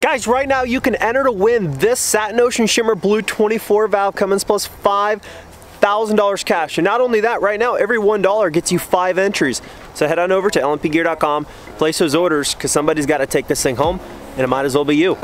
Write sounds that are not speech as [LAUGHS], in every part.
Guys, right now you can enter to win this Satin Ocean Shimmer Blue 24 valve Cummins plus $5,000 cash. And not only that, right now every $1 gets you five entries. So head on over to lnpgear.com, place those orders, because somebody's got to take this thing home, and it might as well be you.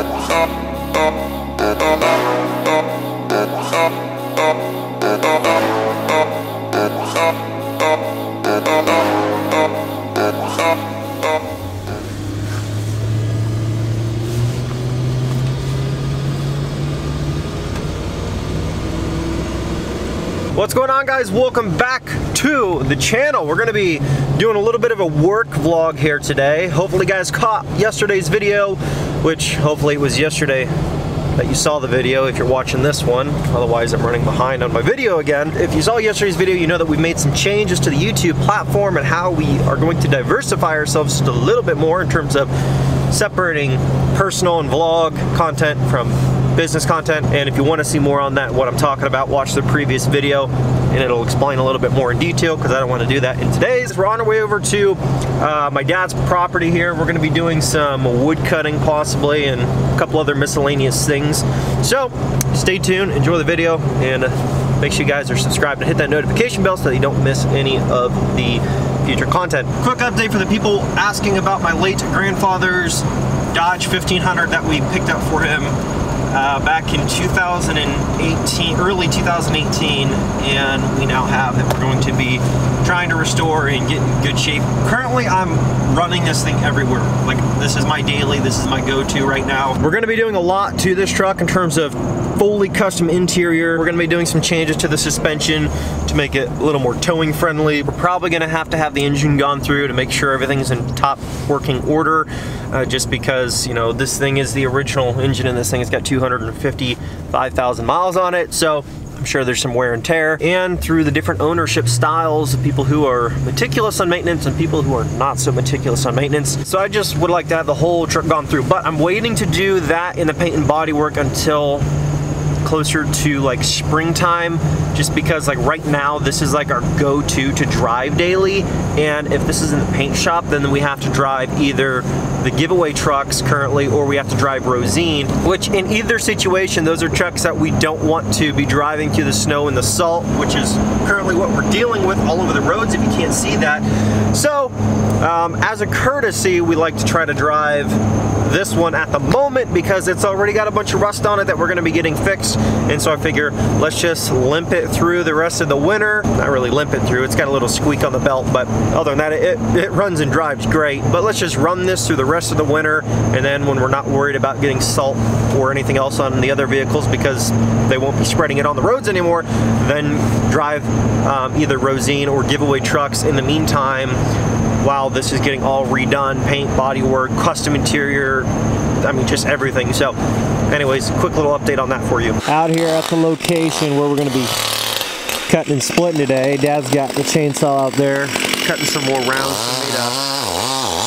What's going on guys? Welcome back to the channel. We're gonna be doing a little bit of a work vlog here today. Hopefully guys caught yesterday's video, which hopefully it was yesterday that you saw the video if you're watching this one. Otherwise I'm running behind on my video again. If you saw yesterday's video, you know that we've made some changes to the YouTube platform and how we are going to diversify ourselves just a little bit more in terms of separating personal and vlog content from business content. And if you want to see more on that, what I'm talking about, watch the previous video and it'll explain a little bit more in detail because I don't want to do that in today's. We're on our way over to uh, my dad's property here. We're going to be doing some wood cutting possibly and a couple other miscellaneous things. So stay tuned, enjoy the video, and make sure you guys are subscribed and hit that notification bell so that you don't miss any of the future content. Quick update for the people asking about my late grandfather's Dodge 1500 that we picked up for him uh, back in 2018, early 2018, and we now have that we're going to be trying to restore and get in good shape. Currently, I'm running this thing everywhere. Like, this is my daily, this is my go-to right now. We're gonna be doing a lot to this truck in terms of fully custom interior. We're gonna be doing some changes to the suspension to make it a little more towing friendly. We're probably gonna have to have the engine gone through to make sure everything's in top working order, uh, just because, you know, this thing is the original engine and this thing has got 255,000 miles on it. So I'm sure there's some wear and tear, and through the different ownership styles of people who are meticulous on maintenance and people who are not so meticulous on maintenance. So I just would like to have the whole truck gone through, but I'm waiting to do that in the paint and body work until closer to like springtime just because like right now this is like our go-to to drive daily. And if this is in the paint shop then we have to drive either the giveaway trucks currently or we have to drive Rosine which in either situation those are trucks that we don't want to be driving through the snow and the salt which is currently what we're dealing with all over the roads if you can't see that. So um, as a courtesy we like to try to drive this one at the moment because it's already got a bunch of rust on it that we're going to be getting fixed. And so I figure let's just limp it through the rest of the winter. Not really limp it through, it's got a little squeak on the belt, but other than that, it, it runs and drives great. But let's just run this through the rest of the winter. And then when we're not worried about getting salt or anything else on the other vehicles because they won't be spreading it on the roads anymore, then drive um, either Rosine or giveaway trucks in the meantime while this is getting all redone, paint, bodywork, custom interior, I mean just everything. So anyways, quick little update on that for you. Out here at the location where we're gonna be cutting and splitting today. Dad's got the chainsaw out there, cutting some more rounds to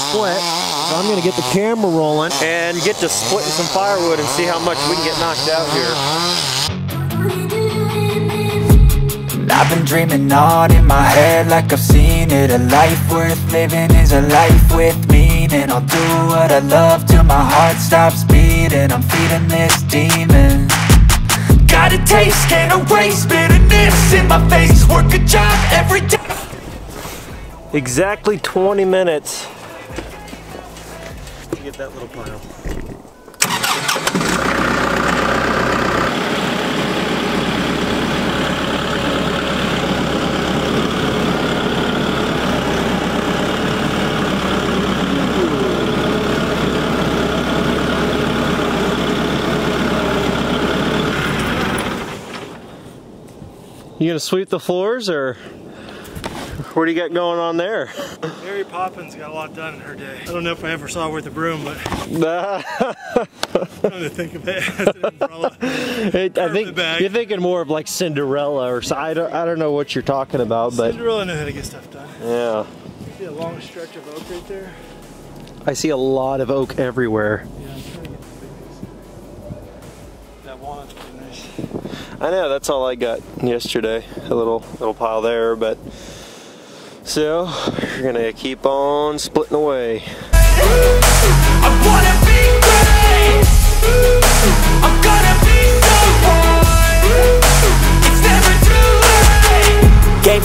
split. So I'm gonna get the camera rolling and get to splitting some firewood and see how much we can get knocked out here. I've been dreaming on in my head like I've seen it. A life worth living is a life with meaning. I'll do what I love till my heart stops beating. I'm feeding this demon. Got a taste, can't erase bitterness in my face. Work a job every day. Exactly 20 minutes. To get that little pile. You gonna sweep the floors or what do you got going on there? Mary Poppins got a lot done in her day. I don't know if I ever saw her with a broom, but [LAUGHS] I'm to think of it as [LAUGHS] an umbrella. Hey, I think you're thinking more of like Cinderella or so. I don't, I don't know what you're talking about, but Cinderella knew how to get stuff done. yeah. See a long stretch of oak right there? I see a lot of oak everywhere. Yeah, I know that's all I got yesterday. A little little pile there, but so we're gonna keep on splitting away.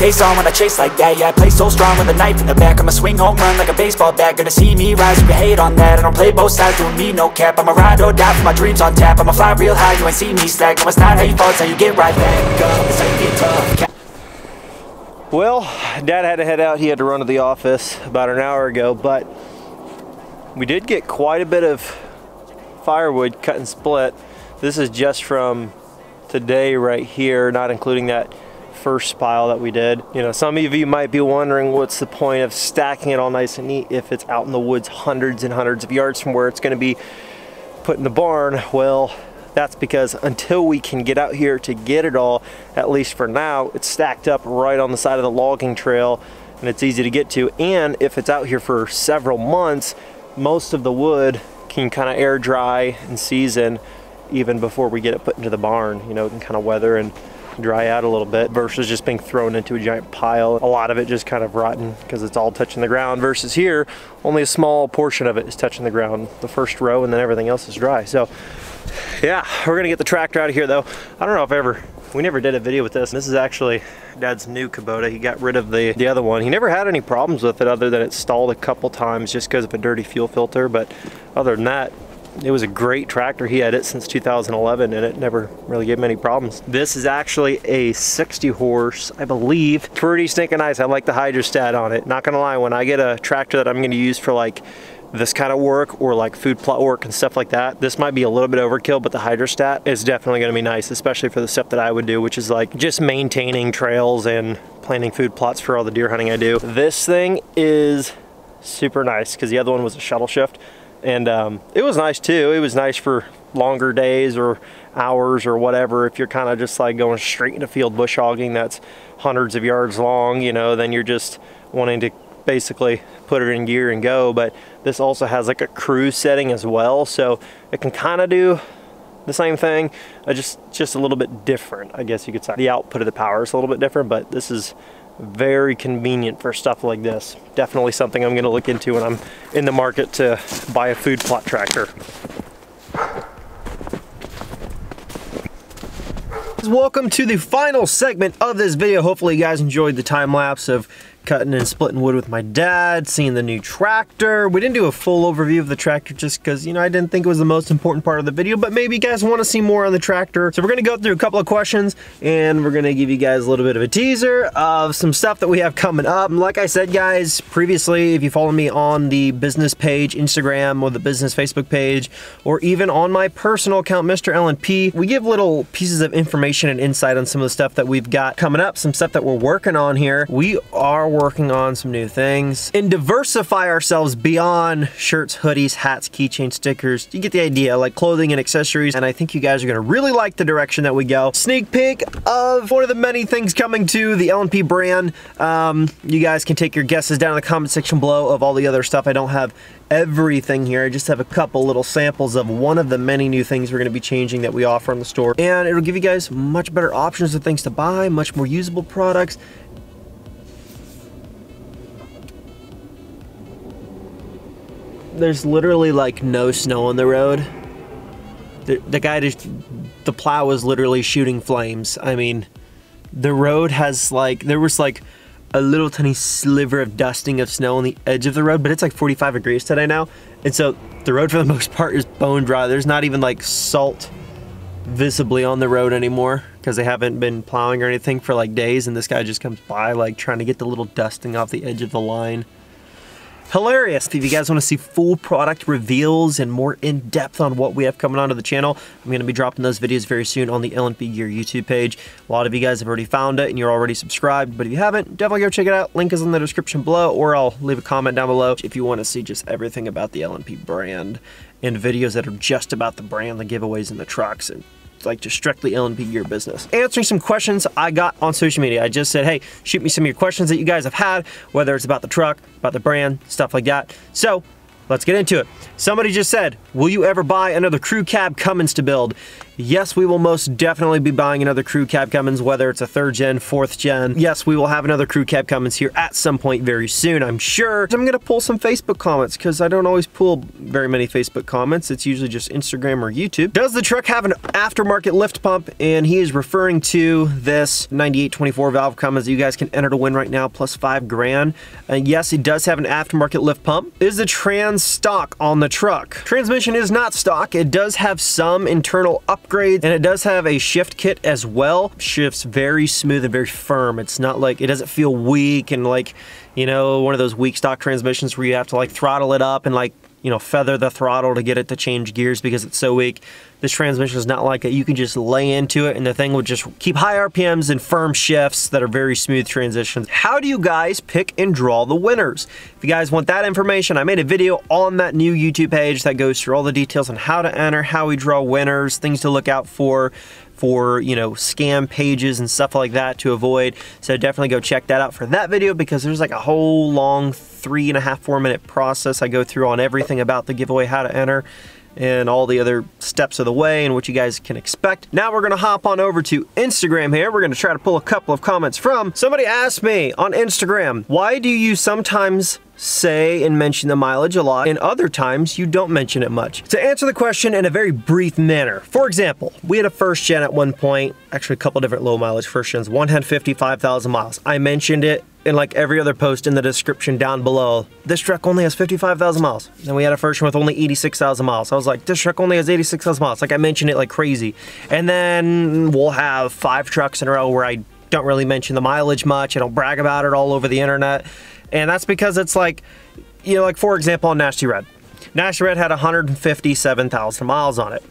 Pace on when I chase like that Yeah, I play so strong with a knife in the back. I'ma swing home run like a baseball bat. Gonna see me rise, you can hate on that. I don't play both sides, doing me no cap. I'ma ride or die for my dreams on tap. I'ma fly real high, you ain't see me slack. No, it's not how you fall, it's how you get right back up. It's how you get tough. Well, Dad had to head out. He had to run to the office about an hour ago, but we did get quite a bit of firewood cut and split. This is just from today right here, not including that first pile that we did. You know, some of you might be wondering what's the point of stacking it all nice and neat if it's out in the woods hundreds and hundreds of yards from where it's gonna be put in the barn. Well, that's because until we can get out here to get it all, at least for now, it's stacked up right on the side of the logging trail and it's easy to get to. And if it's out here for several months, most of the wood can kind of air dry and season even before we get it put into the barn. You know, it can kind of weather and dry out a little bit versus just being thrown into a giant pile. A lot of it just kind of rotten because it's all touching the ground versus here, only a small portion of it is touching the ground. The first row and then everything else is dry. So yeah, we're gonna get the tractor out of here though. I don't know if ever, we never did a video with this. This is actually Dad's new Kubota. He got rid of the, the other one. He never had any problems with it other than it stalled a couple times just because of a dirty fuel filter. But other than that, it was a great tractor. He had it since 2011 and it never really gave him any problems. This is actually a 60 horse, I believe. Pretty stinking nice. I like the hydrostat on it. Not gonna lie, when I get a tractor that I'm gonna use for like this kind of work or like food plot work and stuff like that, this might be a little bit overkill, but the hydrostat is definitely gonna be nice, especially for the stuff that I would do, which is like just maintaining trails and planting food plots for all the deer hunting I do. This thing is super nice because the other one was a shuttle shift and um, it was nice too. It was nice for longer days or hours or whatever. If you're kind of just like going straight into field bush hogging that's hundreds of yards long, you know, then you're just wanting to basically put it in gear and go. But this also has like a cruise setting as well. So it can kind of do the same thing, uh, just, just a little bit different, I guess you could say. The output of the power is a little bit different, but this is very convenient for stuff like this. Definitely something I'm gonna look into when I'm in the market to buy a food plot tractor. Welcome to the final segment of this video. Hopefully you guys enjoyed the time lapse of cutting and splitting wood with my dad, seeing the new tractor. We didn't do a full overview of the tractor just because, you know, I didn't think it was the most important part of the video, but maybe you guys want to see more on the tractor. So we're going to go through a couple of questions and we're going to give you guys a little bit of a teaser of some stuff that we have coming up. And like I said, guys, previously, if you follow me on the business page, Instagram, or the business Facebook page, or even on my personal account, Mr. LNP, we give little pieces of information and insight on some of the stuff that we've got coming up, some stuff that we're working on here. We are working on some new things and diversify ourselves beyond shirts, hoodies, hats, keychain stickers. You get the idea, like clothing and accessories. And I think you guys are gonna really like the direction that we go. Sneak peek of one of the many things coming to the LNP brand. Um, you guys can take your guesses down in the comment section below of all the other stuff. I don't have everything here. I just have a couple little samples of one of the many new things we're going to be changing that we offer in the store. And it'll give you guys much better options of things to buy, much more usable products, there's literally like no snow on the road. The, the guy just, the plow was literally shooting flames. I mean, the road has like, there was like a little tiny sliver of dusting of snow on the edge of the road, but it's like 45 degrees today now. And so the road for the [LAUGHS] most part is bone dry. There's not even like salt visibly on the road anymore because they haven't been plowing or anything for like days. And this guy just comes by like trying to get the little dusting off the edge of the line hilarious. If you guys want to see full product reveals and more in-depth on what we have coming onto the channel, I'm going to be dropping those videos very soon on the LNP Gear YouTube page. A lot of you guys have already found it and you're already subscribed, but if you haven't, definitely go check it out. Link is in the description below, or I'll leave a comment down below if you want to see just everything about the LNP brand and videos that are just about the brand, the giveaways, and the trucks, and like just strictly LNP gear business. Answering some questions I got on social media. I just said, hey, shoot me some of your questions that you guys have had, whether it's about the truck, about the brand, stuff like that. So let's get into it. Somebody just said, will you ever buy another crew cab Cummins to build? Yes, we will most definitely be buying another crew cab Cummins, whether it's a third gen, fourth gen. Yes, we will have another crew cab Cummins here at some point very soon, I'm sure. I'm gonna pull some Facebook comments because I don't always pull very many Facebook comments. It's usually just Instagram or YouTube. Does the truck have an aftermarket lift pump? And he is referring to this 9824 valve Cummins that you guys can enter to win right now, plus five grand. And yes, it does have an aftermarket lift pump. Is the trans stock on the truck? Transmission is not stock. It does have some internal up upgrades, and it does have a shift kit as well. Shifts very smooth and very firm. It's not like, it doesn't feel weak and like, you know, one of those weak stock transmissions where you have to like throttle it up and like you know, feather the throttle to get it to change gears because it's so weak. This transmission is not like it. You can just lay into it and the thing will just keep high RPMs and firm shifts that are very smooth transitions. How do you guys pick and draw the winners? If you guys want that information, I made a video on that new YouTube page that goes through all the details on how to enter, how we draw winners, things to look out for, for, you know, scam pages and stuff like that to avoid. So definitely go check that out for that video because there's like a whole long three and a half, four minute process I go through on everything about the giveaway, how to enter and all the other steps of the way and what you guys can expect. Now we're gonna hop on over to Instagram here. We're gonna try to pull a couple of comments from. Somebody asked me on Instagram, why do you sometimes say and mention the mileage a lot, and other times you don't mention it much. To answer the question in a very brief manner, for example, we had a first gen at one point, actually a couple different low mileage first gens, one had 55,000 miles. I mentioned it in like every other post in the description down below, this truck only has 55,000 miles. Then we had a first one with only 86,000 miles. I was like, this truck only has 86,000 miles. Like I mentioned it like crazy. And then we'll have five trucks in a row where I don't really mention the mileage much. I don't brag about it all over the internet. And that's because it's like, you know, like for example on Nasty Red. Nasty Red had 157,000 miles on it.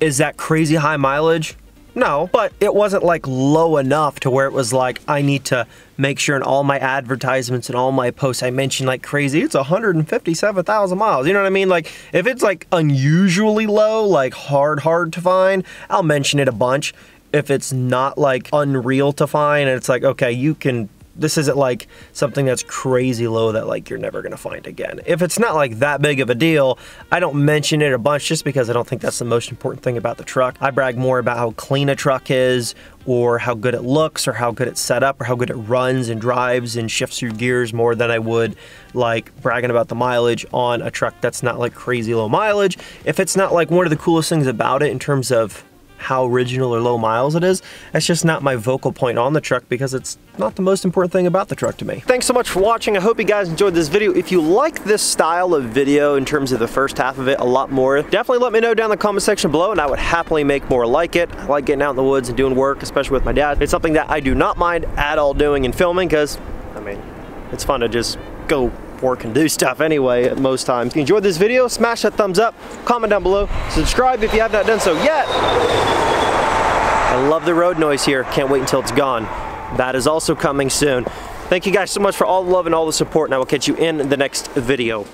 Is that crazy high mileage? No, but it wasn't like low enough to where it was like, I need to make sure in all my advertisements and all my posts I mention like crazy, it's 157,000 miles. You know what I mean? Like if it's like unusually low, like hard, hard to find, I'll mention it a bunch. If it's not like unreal to find and it's like, okay, you can this isn't like something that's crazy low that like you're never gonna find again. If it's not like that big of a deal, I don't mention it a bunch just because I don't think that's the most important thing about the truck. I brag more about how clean a truck is or how good it looks or how good it's set up or how good it runs and drives and shifts your gears more than I would like bragging about the mileage on a truck that's not like crazy low mileage. If it's not like one of the coolest things about it in terms of how original or low miles it is. That's just not my vocal point on the truck because it's not the most important thing about the truck to me. Thanks so much for watching. I hope you guys enjoyed this video. If you like this style of video in terms of the first half of it a lot more, definitely let me know down in the comment section below and I would happily make more like it. I like getting out in the woods and doing work, especially with my dad. It's something that I do not mind at all doing and filming because, I mean, it's fun to just go and do stuff anyway most times. If you enjoyed this video, smash that thumbs up, comment down below, subscribe if you have not done so yet. I love the road noise here. Can't wait until it's gone. That is also coming soon. Thank you guys so much for all the love and all the support, and I will catch you in the next video.